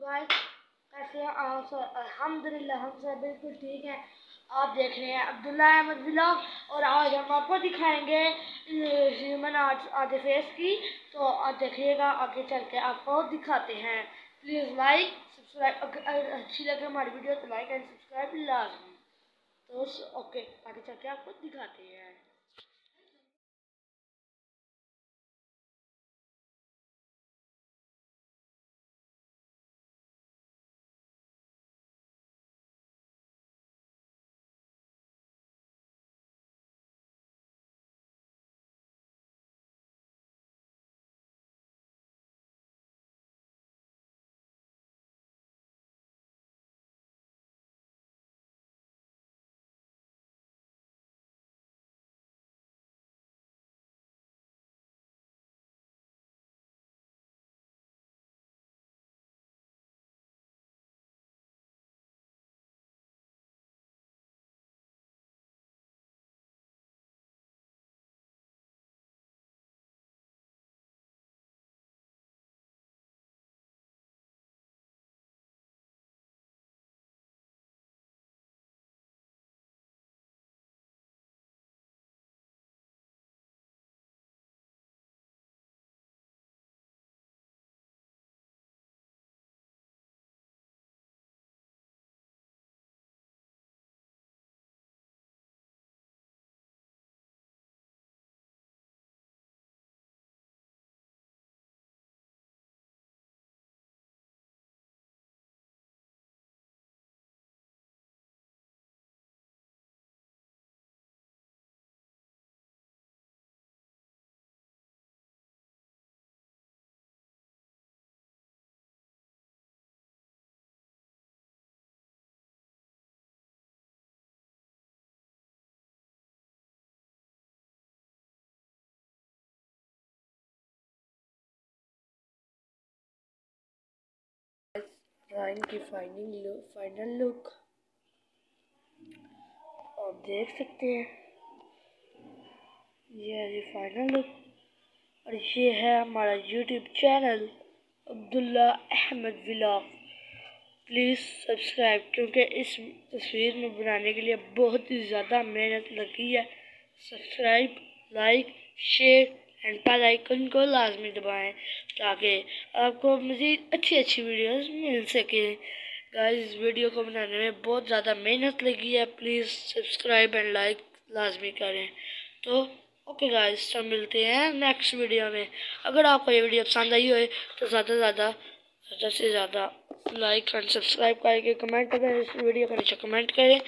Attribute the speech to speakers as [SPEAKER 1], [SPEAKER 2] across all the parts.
[SPEAKER 1] Guys کیسے ہیں آپ الحمدللہ ہم سب بالکل ٹھیک ہیں. آپ دیکھ رہے ہیں عبداللہ احمد ولاگ اور آج ہم آپ کو دکھائیں گے ہیومن آرٹ آدھے فیس کی. تو آپ دیکھیے گا، آگے چل کے آپ کو دکھاتے ہیں. پلیز لائک سبسکرائب اگر اچھی لگے ہماری ویڈیو تو لائک اینڈ سبسکرائب لازمی. تو اوکے آگے چل کے آپ کو دکھاتے ہیں. ڈرائنگ کی فائنل فائنل لک آپ دیکھ سکتے ہیں یہ ہے جی فائنل لک اور یہ ہے ہمارا YouTube channel Abdullah Ahmed vlog please subscribe کیونکہ اس تصویر میں بنانے کے لیے بہت ہی زیادہ محنت لگی ہے subscribe like share and bell icon کو لازمی دبائیں تاکہ آپ کو مزید اچھی اچھی ویڈیوز مل سکیں گائز ویڈیو کو بنانے میں بہت زیادہ محنت لگی ہے پلیز سبسکرائب اینڈ لائک لازمی کریں تو اوکے گائز تو ملتے ہیں نیکسٹ ویڈیو میں اگر آپ کو یہ ویڈیو پسند آئی ہوئے تو زیادہ سے زیادہ زیادہ سے زیادہ لائک اینڈ سبسکرائب کر کے کمنٹ کریں اس ویڈیو کا نیچے کمنٹ کریں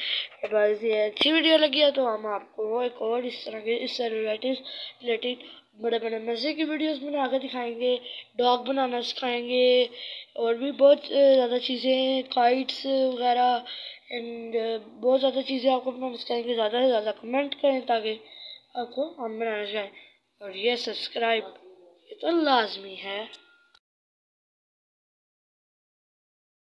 [SPEAKER 1] گائز یہ اچھی ویڈیو لگی ہے تو ہم آپ کو ایک اور اس طرح کے اس سے ریلیٹڈ ریلیٹڈ بڑے بڑے مزے کی ویڈیوز بنا کے دکھائیں گے ڈاگ بنانا سکھائیں گے، اور بھی بہت زیادہ چیزیں کائٹس وغیرہ اینڈ بہت زیادہ چیزیں آپ کو بنانا سکھائیں گے، زیادہ سے زیادہ کمنٹ کریں تاکہ آپ کو ہم بنانا سکھائیں۔ اور یہ سبسکرائب یہ تو لازمی ہے۔